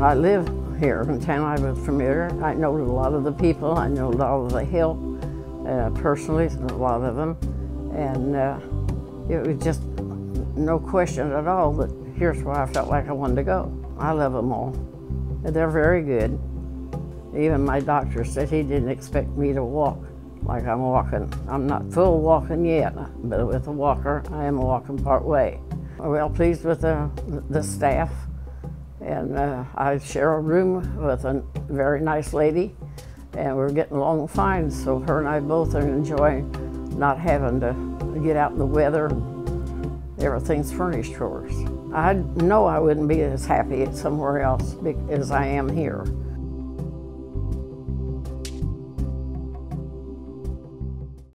I live here in town. I was familiar. I know a lot of the people. I know a lot of the help uh, personally, a lot of them. And uh, it was just no question at all that here's where I felt like I wanted to go. I love them all. They're very good. Even my doctor said he didn't expect me to walk like I'm walking. I'm not full walking yet, but with a walker, I am walking part way. Well pleased with the, the staff, and uh, I share a room with a very nice lady, and we're getting along fine, so her and I both are enjoying not having to get out in the weather. Everything's furnished for us. I know I wouldn't be as happy somewhere else as I am here.